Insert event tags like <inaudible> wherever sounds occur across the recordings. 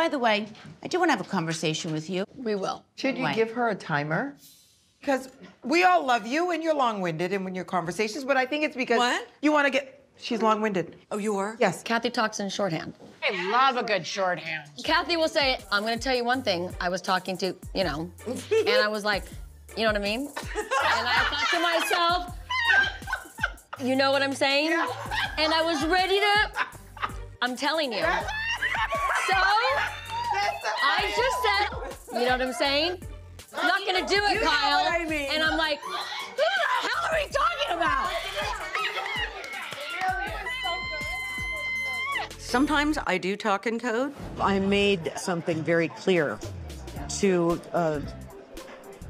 by the way, I do want to have a conversation with you. We will. Should you Why? give her a timer? Because we all love you and you're long-winded in when your conversations, but I think it's because What? you want to get. She's long-winded. Oh, you are? Yes. Kathy talks in shorthand. I love a good shorthand. Kathy will say, I'm gonna tell you one thing. I was talking to, you know, and I was like, you know what I mean? And I thought to myself, you know what I'm saying? And I was ready to, I'm telling you. So, I just said, you know what I'm saying? I'm not gonna do it, You know Kyle. what I mean. And I'm like, who the hell are we talking about? Sometimes I do talk in code. I made something very clear to uh,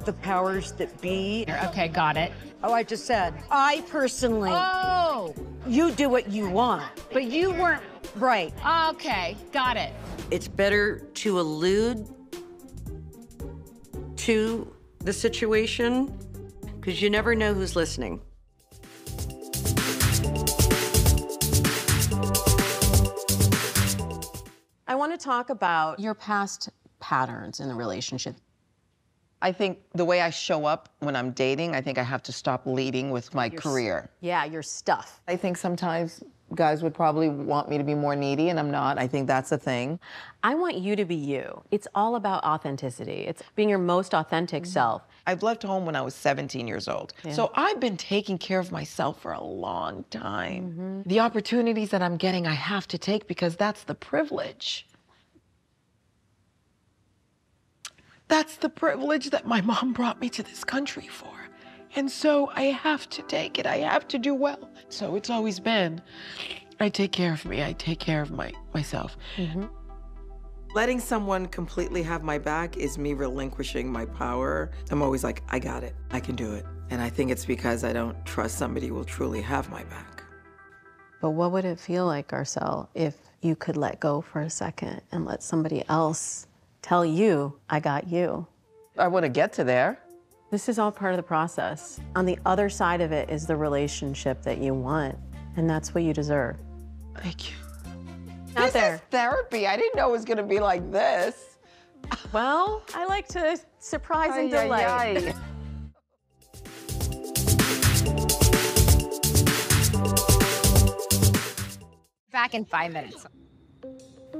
the powers that be. Okay, got it. Oh, I just said, I personally, Oh, you do what you want. but you weren't. Right. Okay, got it. It's better to allude to the situation because you never know who's listening. I want to talk about your past patterns in a relationship. I think the way I show up when I'm dating, I think I have to stop leading with my career. Yeah, your stuff. I think sometimes guys would probably want me to be more needy, and I'm not. I think that's a thing. I want you to be you. It's all about authenticity. It's being your most authentic mm-hmm. self. I've left home when I was 17 years old. So I've been taking care of myself for a long time. Mm-hmm. The opportunities that I'm getting, I have to take because that's the privilege. That's the privilege that my mom brought me to this country for. And so I have to take it. I have to do well. So it's always been I take care of me. I take care of my myself. Mm-hmm. Letting someone completely have my back is me relinquishing my power. I'm always like, I got it. I can do it. And I think it's because I don't trust somebody will truly have my back. But what would it feel like, Garcelle, if you could let go for a second and let somebody else tell you, I got you? I want to get to there. This is all part of the process. On the other side of it is the relationship that you want, and that's what you deserve. Thank you. Out this there. is therapy. I didn't know it was going to be like this. Well, I like to surprise and Ay, ay, delight. ay. Back in five minutes.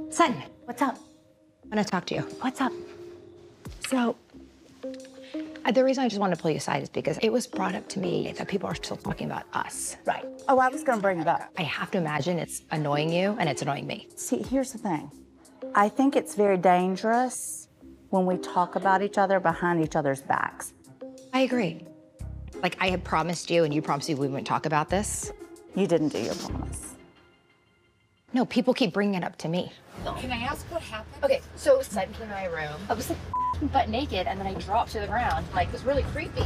Son, what's up? I want to talk to you. What's up? So, Uh, the reason I just wanted to pull you aside is because it was brought up to me that people are still talking about us. Right. Oh, I was going to bring it up. I have to imagine it's annoying you and it's annoying me. See, here's the thing. I think it's very dangerous when we talk about each other behind each other's backs. I agree. Like, I had promised you and you promised me we wouldn't talk about this. You didn't do your promise. No, people keep bringing it up to me. Can I ask what happened? Okay, so Sutton came in my room. I was like butt naked, and then I dropped to the ground. Like, it was really creepy.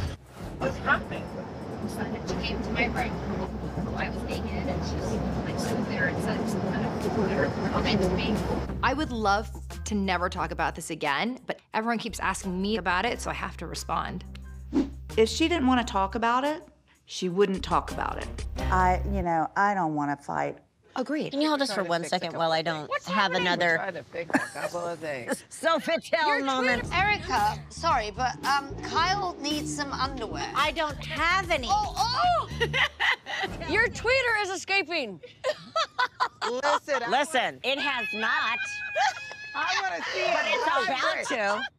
What's happening? Sutton, she came to my room. I was naked, and she was like stood there and said some kind of word behind me. I would love to never talk about this again, but everyone keeps asking me about it, so I have to respond. If she didn't want to talk about it, she wouldn't talk about it. I, you know, I don't want to fight. Agreed. Can you hold us for one second while I don't have another Try to fix a couple of things. <laughs> Sofitel moment? Erika, sorry, but um, Kyle needs some underwear. I don't have any. oh! oh! <laughs> Your tweeter is escaping. Listen, I Listen, it has not, <laughs> I want to see it. but it's about to.